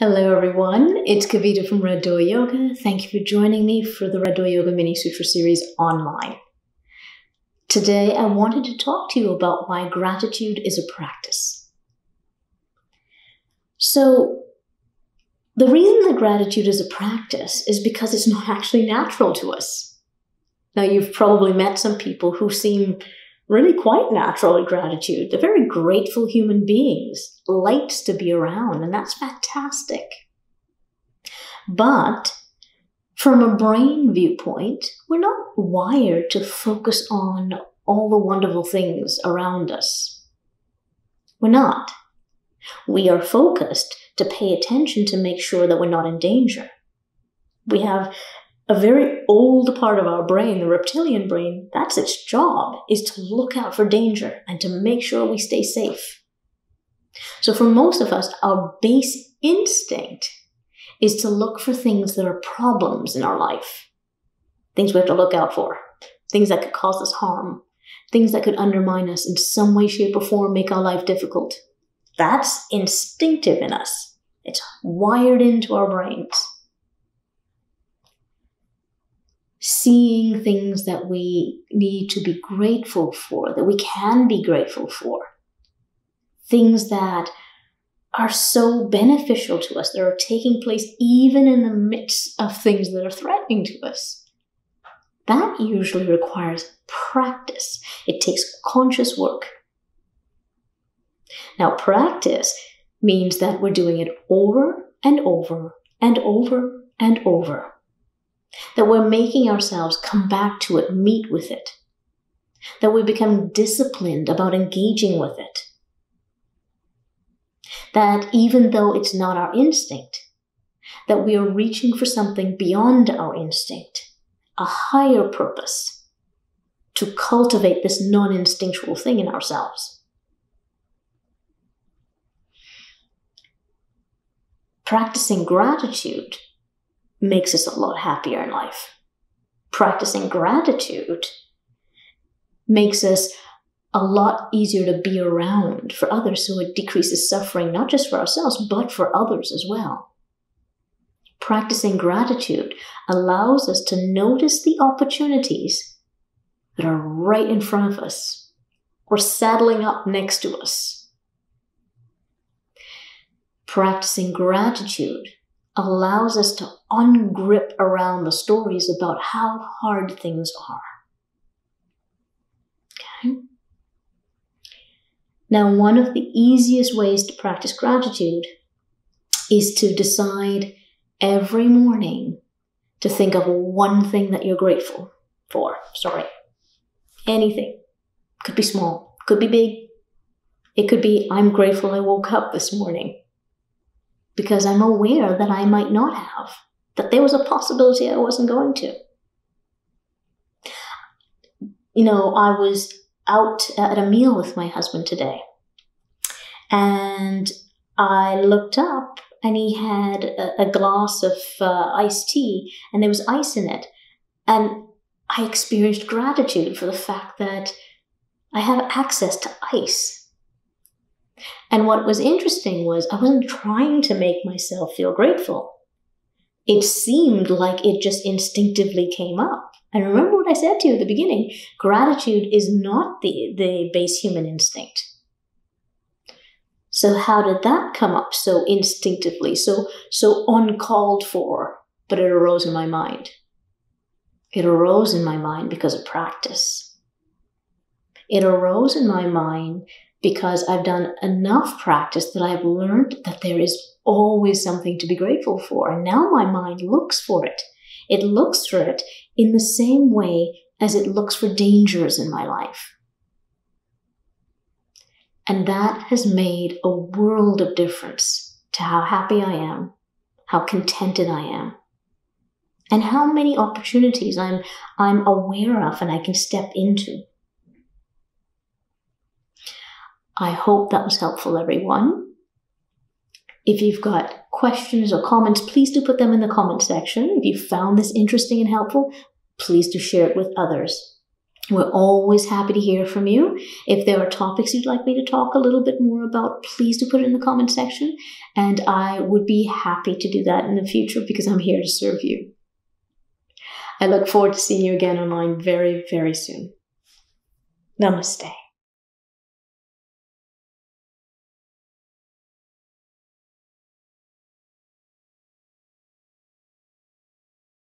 Hello, everyone. It's Kavita from Red Door Yoga. Thank you for joining me for the Red Door Yoga Mini Sutra series online. Today, I wanted to talk to you about why gratitude is a practice. So, the reason that gratitude is a practice is because it's not actually natural to us. Now, you've probably met some people who seem really quite natural at gratitude. They're very grateful human beings, likes to be around, and that's fantastic. But from a brain viewpoint, we're not wired to focus on all the wonderful things around us. We're not. We are focused to pay attention to make sure that we're not in danger. We have a very old part of our brain, the reptilian brain, that's its job, is to look out for danger and to make sure we stay safe. So for most of us, our base instinct is to look for things that are problems in our life. Things we have to look out for. Things that could cause us harm. Things that could undermine us in some way, shape, or form, make our life difficult. That's instinctive in us. It's wired into our brains. Seeing things that we need to be grateful for, that we can be grateful for, things that are so beneficial to us, that are taking place even in the midst of things that are threatening to us. That usually requires practice. It takes conscious work. Now, practice means that we're doing it over and over and over and over that we're making ourselves come back to it, meet with it, that we become disciplined about engaging with it. That even though it's not our instinct, that we are reaching for something beyond our instinct, a higher purpose to cultivate this non instinctual thing in ourselves. Practicing gratitude makes us a lot happier in life. Practicing gratitude makes us a lot easier to be around for others, so it decreases suffering, not just for ourselves, but for others as well. Practicing gratitude allows us to notice the opportunities that are right in front of us or saddling up next to us. Practicing gratitude allows us to ungrip around the stories about how hard things are. Okay? Now, one of the easiest ways to practice gratitude is to decide every morning to think of one thing that you're grateful for. Sorry. Anything. Could be small, could be big. It could be, I'm grateful I woke up this morning because I'm aware that I might not have, that there was a possibility I wasn't going to. You know, I was out at a meal with my husband today, and I looked up and he had a, a glass of uh, iced tea and there was ice in it. And I experienced gratitude for the fact that I have access to ice and what was interesting was I wasn't trying to make myself feel grateful. It seemed like it just instinctively came up. And remember what I said to you at the beginning gratitude is not the, the base human instinct. So, how did that come up so instinctively, so, so uncalled for, but it arose in my mind? It arose in my mind because of practice. It arose in my mind because I've done enough practice that I've learned that there is always something to be grateful for. And now my mind looks for it. It looks for it in the same way as it looks for dangers in my life. And that has made a world of difference to how happy I am, how contented I am, and how many opportunities I'm, I'm aware of and I can step into. I hope that was helpful, everyone. If you've got questions or comments, please do put them in the comment section. If you found this interesting and helpful, please do share it with others. We're always happy to hear from you. If there are topics you'd like me to talk a little bit more about, please do put it in the comment section. And I would be happy to do that in the future because I'm here to serve you. I look forward to seeing you again online very, very soon. Namaste.